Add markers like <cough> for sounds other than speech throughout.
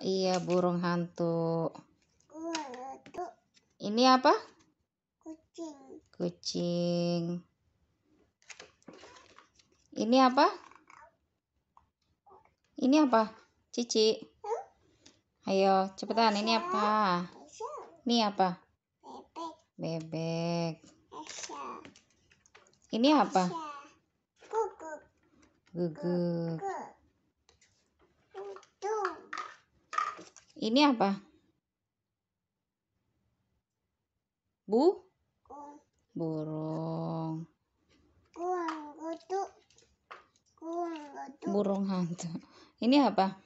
Iya, burung hantu. Ini apa? Kucing. Kucing. Ini apa? Ini apa? Cici. Ayo, cepetan. Ini apa? Ini apa? Bebek. Ini apa? Guguk. Guguk. Ini apa? Bu? Burung. Burung hantu. Ini apa?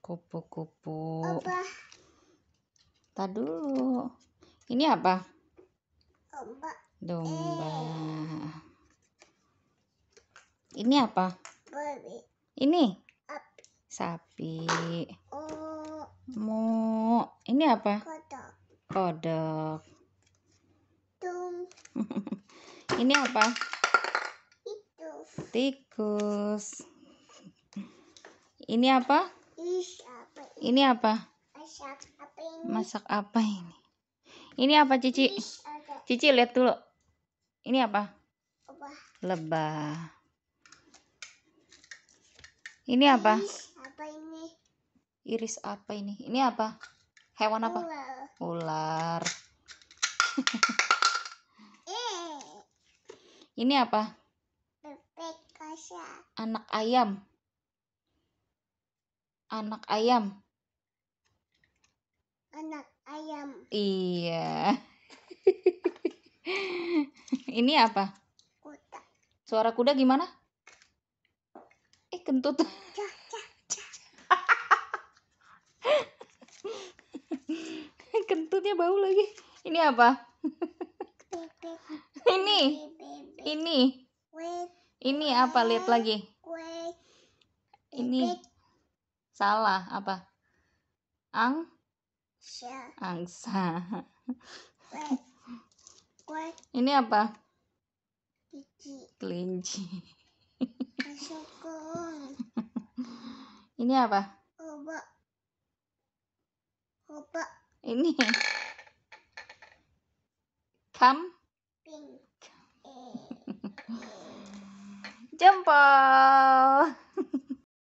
Kupu-kupu. Apa? Tadi dulu. Ini apa? Ombak. Domba. Ini apa? Babi. Ini. Sapi. Oh. Mu. Ini apa? Kodok. Tung. <laughs> Ini apa? Tikus. Ini apa? Ini apa? Masak apa ini? Ini? Apa Cici? Cici lihat dulu. Ini apa? Lebah. Ini apa? Iris apa ini? Ini apa? Hewan apa? Ular. Ular. <laughs> Ini apa? Anak ayam. Anak ayam. Anak ayam. Iya. <laughs> Ini apa? Kuda. Suara kuda gimana? Eh, kentut. Kentutnya bau lagi. Ini apa? <laughs> Ini. Ini. Ini apa? Lihat lagi. Ini. Salah. Apa? Ang? Angsa. <laughs> Ini apa? Kelinci. <laughs> Ini apa? Ini. Kam? Pink. <laughs> Eh. Jempol.